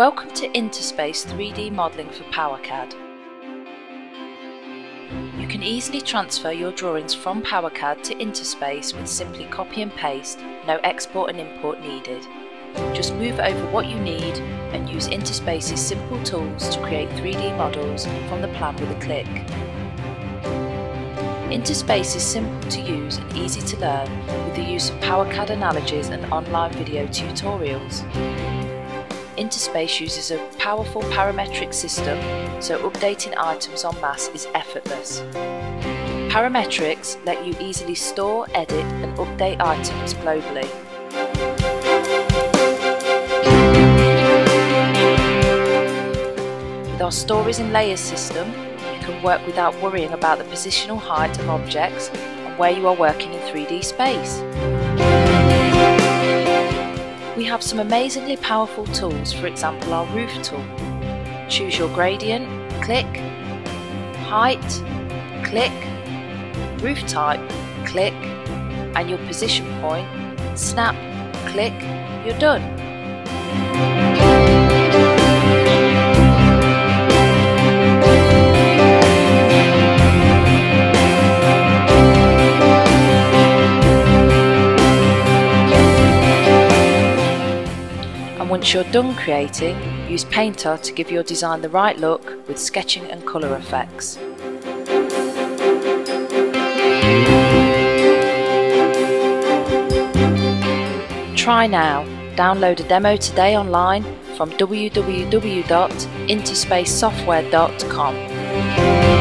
Welcome to in2space 3D modelling for PowerCADD. You can easily transfer your drawings from PowerCADD to in2space with simply copy and paste, no export and import needed. Just move over what you need and use In2space's simple tools to create 3D models from the plan with a click. Interspace is simple to use and easy to learn with the use of PowerCADD analogies and online video tutorials. In2space uses a powerful parametric system, so updating items en masse is effortless. Parametrics let you easily store, edit and update items globally. With our Stories in Layers system, you can work without worrying about the positional height of objects and where you are working in 3D space. We have some amazingly powerful tools, for example our roof tool. Choose your gradient, click, height, click, roof type, click, and your position point, snap, click, you're done. Once you're done creating, use Painter to give your design the right look with sketching and colour effects. Try now. Download a demo today online from www.in2spacesoftware.com.